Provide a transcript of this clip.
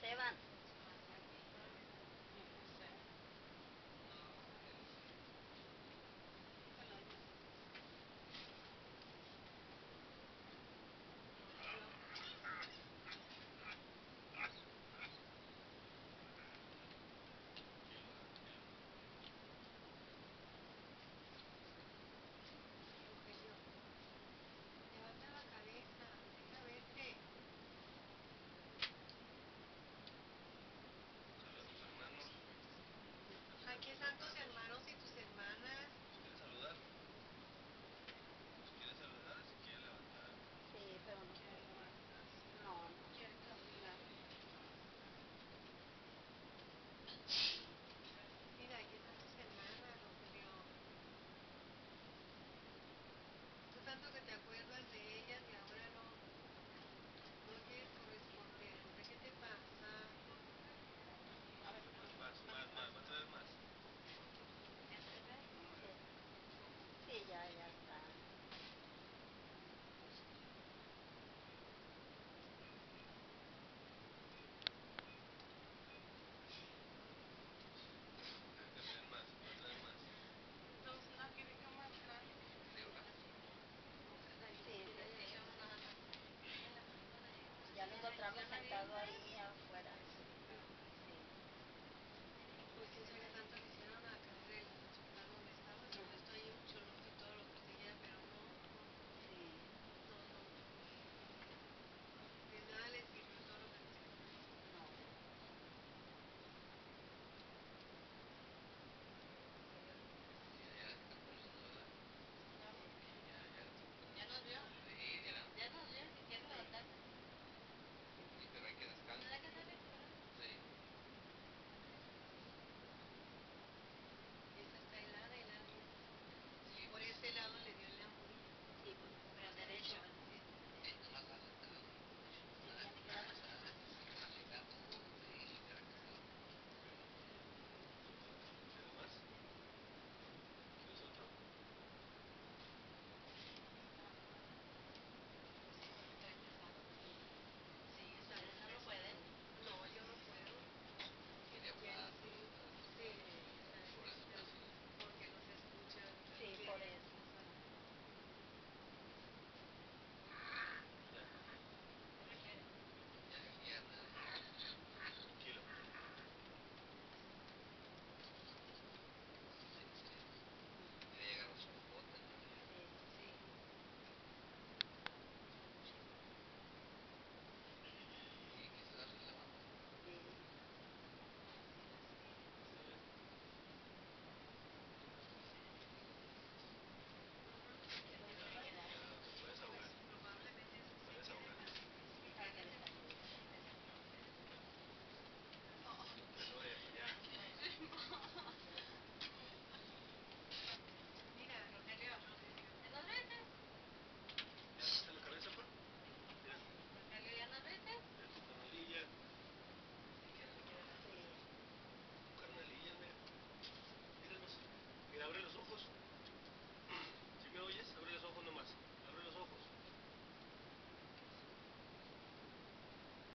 Seven.